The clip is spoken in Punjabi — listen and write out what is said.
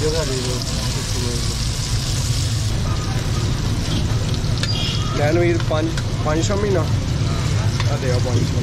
ਜਗ੍ਹਾ ਦੇ ਦਿਓ। ਲੈਣ ਵੀਰ 5 500 ਮਹੀਨਾ। ਆ ਦੇ ਆ 500